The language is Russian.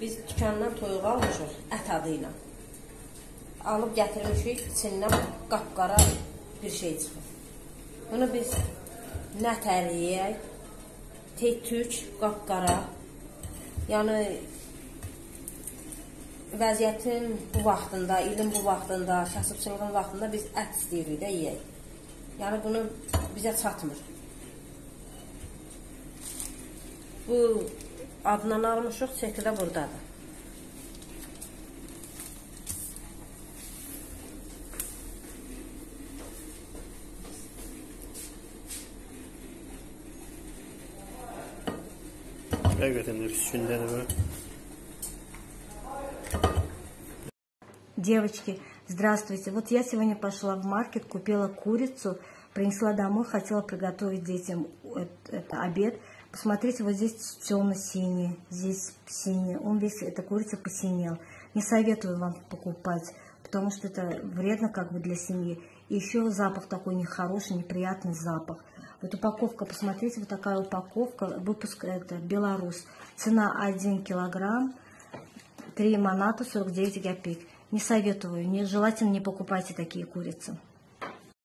Biz dükandan toyuq almışıq ət adı ilə. Alıb gətirmişik, içindən qapqara bir şey çıxır. Bunu biz nə təriyək, tük, qapqara, yəni vəziyyətin bu vaxtında, ilin bu vaxtında, kasıbçılığın vaxtında biz ət istəyirik də yeyək. Yəni bunu bizə çatmır. Bu adından almışıq, çeki də buradadır. Də pis gündədir bu. Девочки, здравствуйте. Вот я сегодня пошла в маркет, купила курицу, принесла домой, хотела приготовить детям это, это обед. Посмотрите, вот здесь темно-синий, здесь синий. Он весь, эта курица посинел. Не советую вам покупать, потому что это вредно как бы для семьи. И еще запах такой нехороший, неприятный запах. Вот упаковка, посмотрите, вот такая упаковка, выпуск это Беларусь. Цена 1 килограмм, 3 маната, 49 копеек. Не советую, не, желательно не покупайте такие курицы.